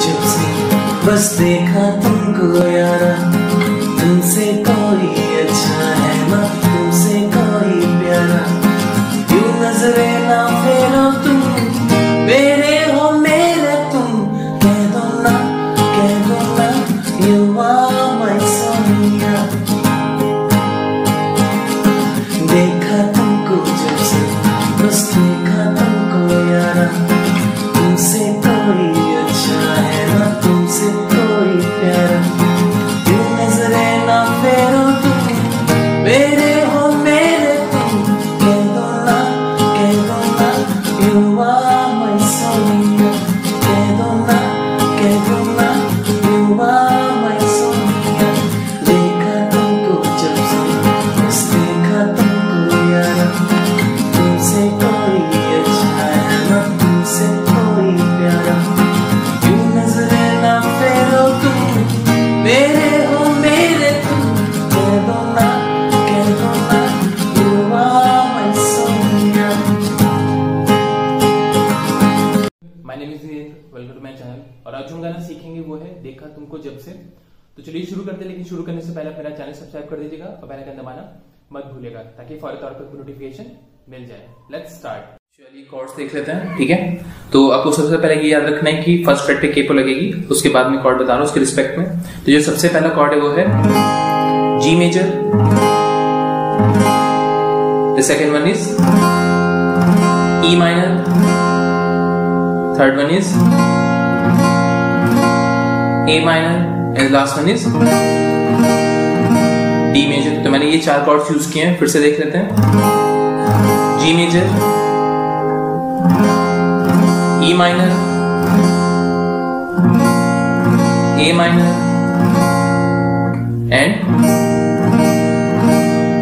जब से बस देखा तुमको यारा। तुमसे कोई अच्छा है ना, तुमसे कोई प्यारा। क्यों नजरे ना फेरो तुम? मेरे हो मेरे तुम। कह दो ना, कह दो ना। My name is welcome to my channel और आज हम गाना सीखेंगे वो है देखा तुमको जब से। तो चलिए शुरू करते हैं, लेकिन शुरू करने से पहले मेरा चैनल सब्सक्राइब कर दीजिएगा और बेल आइकन दबाना मत भूलिएगा, ताकि फौरी तौर पर नोटिफिकेशन मिल जाए। लेट्स स्टार्ट चलिए कॉर्ड्स देख लेते हैं, ठीक है? तो आपको सबसे पहले ये याद रखना है कि फ़र्स्ट फ्रेट पे के केपो लगेगी, उसके बाद में कॉर्ड बता रहा हूँ उसके रिस्पेक्ट में। तो जो सबसे पहला कॉर्ड है वो है G major the second one is E minor third one is A minor and last one is D major तो मैंने ये चार कॉर्ड्स यूज़ किए हैं फिर से देख लेते हैं G major E minor A minor and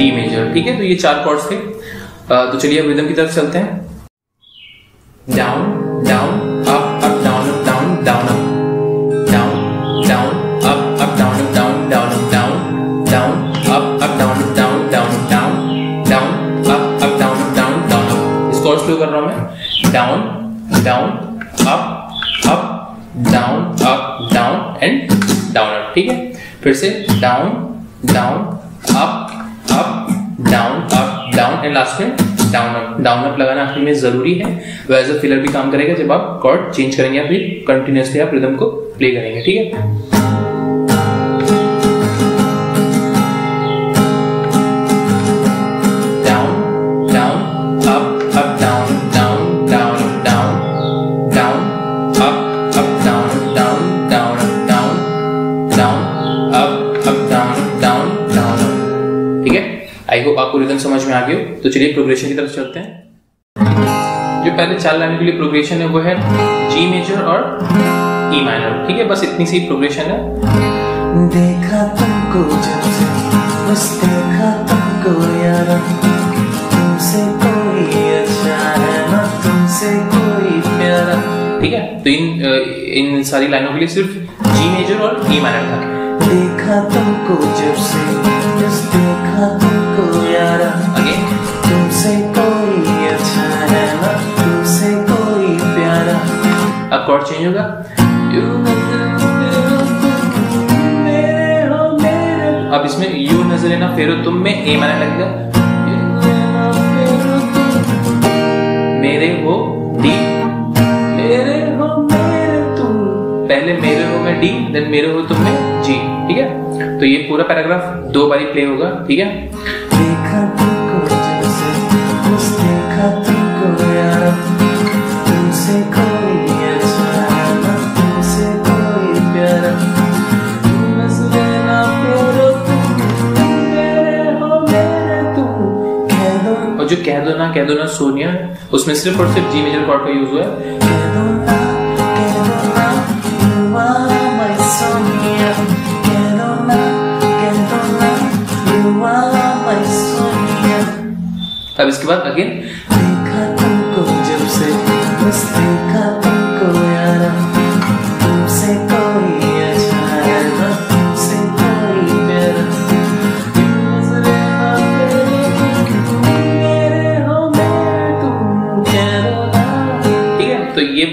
D major ठीक है तो ये चार कॉर्ड्स थे तो चलिए अब रिदम की तरफ़ चलते हैं down, down, down, up up down up down and down up ठीक है? फिर से down down up up down up down and last में डाउन अप डाउन अप लगाना आखिर में ज़रूरी है। वो एज अ फिलर भी काम करेगा जब आप कॉर्ड चेंज करेंगे या फिर कंटिन्यूसली आप रिदम को प्ले करेंगे ठीक है? आई होप आपको रिदम समझ में आ गई हो। तो चलिए प्रोग्रेशन की तरफ़ चलते हैं। जो पहले चार लाइनों के लिए प्रोग्रेशन है वो है जी मेजर और ई माइनर ठीक है बस इतनी सी प्रोग्रेशन है। देखा तुमको जब से बस देखा तुमको यारा। तुमसे कोई अच्छा है ना तुमसे कोई प्यारा। ठीक है तो इन इन सारी लाइनों के लिए सिर्फ़ जी मेजर और ई माइनर था। देखा तुमको जब से तुमको अगेन तुमसे कोई अच्छा है ना? तुमसे कोई प्यारा। अब कॉर्ड चेंज होगा। मेरे हो मेरे अब इसमें यू नज़र है ना फेरो तुम में ए माइनर लगेगा मेरे हो डी मेरे हो मेरे तुम। पहले मेरे हो में डी देन मेरे हो तुम में जी ठीक है? तो ये पूरा पैराग्राफ दो बारी प्ले होगा ठीक है? जो कह दो ना कह दो ना सोनिया उसमें सिर्फ़ और सिर्फ़ जी मेजर कॉर्ड का यूज़ हुआ है। अब इसके बाद कह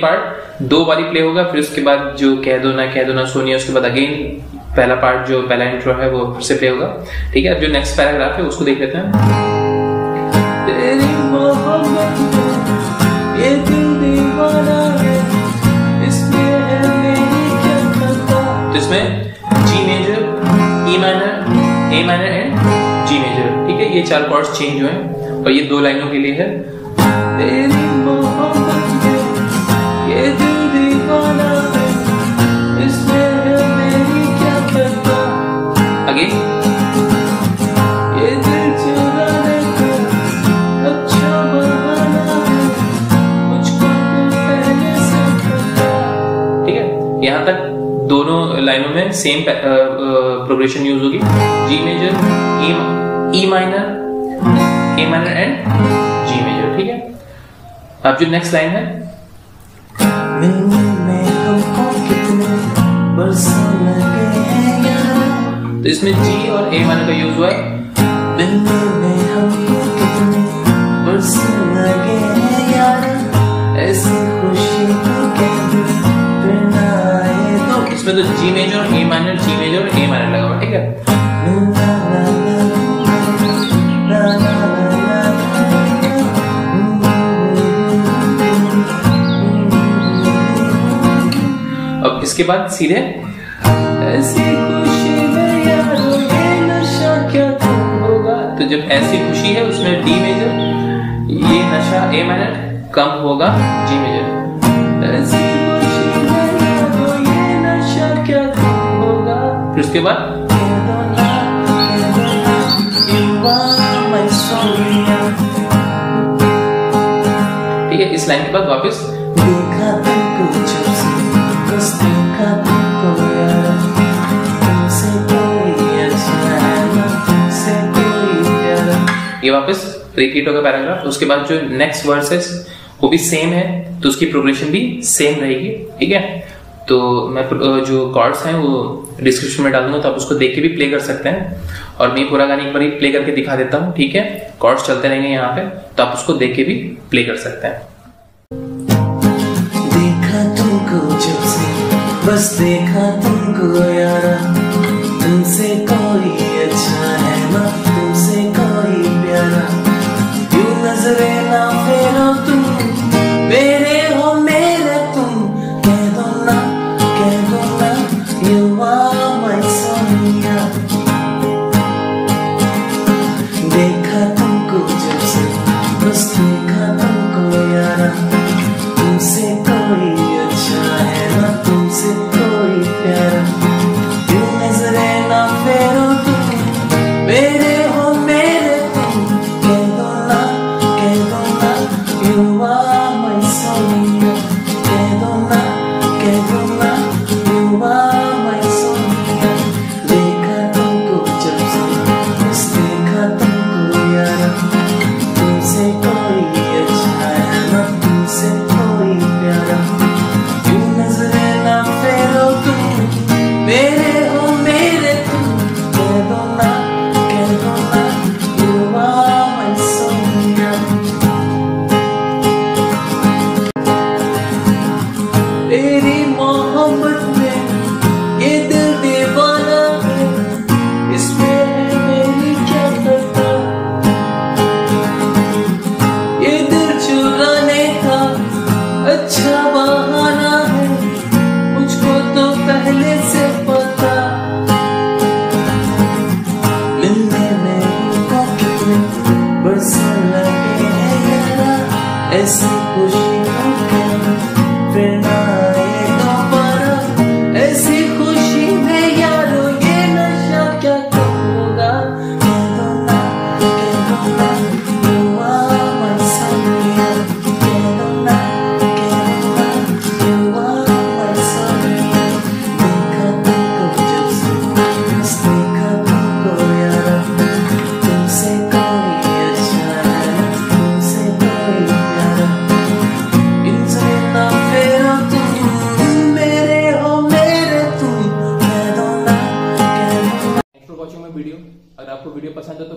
पार्ट दो बारी प्ले होगा फिर उसके बाद जो कह दो ना कह दो ना सोनिया उसके बाद अगेन पहला पार्ट जो पहला इंट्रो है वो फिर से प्ले होगा। ठीक है अब जो नेक्स्ट पैराग्राफ है उसको देख लेते हैं। तो इसमें G major E minor A minor and G major ठीक है ये चार कॉर्ड्स चेंज हुए हैं और ये दो लाइनों के लिए है। लाइनों में सेम प्रोग्रेशन यूज़ होगी। G major E minor A minor and G major ठीक है? अब जो नेक्स्ट लाइन है। तो इसमें जी और ए माइनर का यूज़ हुआ। है इसमें तो G major A minor G major और ए माइनर लगा हुआ, ठीक है? अब इसके बाद सीधे, ऐसी तो जब ऐसी खुशी है, उसमें डी मेजर ये नशा ए माइनर कम होगा जी मेजर उसके बाद? ठीक है इस लाइन के बाद वापस। तुमसे कोई अच्छा ये वापस रिपीट होगा पैराग्राफ उसके बाद जो नेक्स्ट वर्स है वो भी सेम है तो उसकी प्रोग्रेशन भी सेम रहेगी ठीक है? तो मैं जो कॉर्ड्स हैं वो डिस्क्रिप्शन में डालूँगा तो आप उसको देख के भी प्ले कर सकते हैं। और मैं पूरा गाने एक बार प्ले करके दिखा देता हूँ, ठीक है? कॉर्ड्स चलते रहेंगे यहाँ पे तो आप उसको देख के भी प्ले कर सकते हैं। देखा तुमको जब से, बस देखा तुमको यारा। यू आर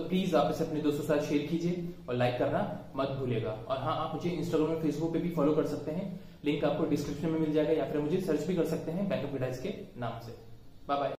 प्लीज़ आप इसे अपने दोस्तों के साथ शेयर कीजिए और लाइक करना मत भूलेगा और हाँ आप मुझे इंस्टाग्राम और फेसबुक पे भी फॉलो कर सकते हैं। लिंक आपको डिस्क्रिप्शन में मिल जाएगा या फिर मुझे सर्च भी कर सकते हैं बैंक ऑफ़ के नाम से। Bye bye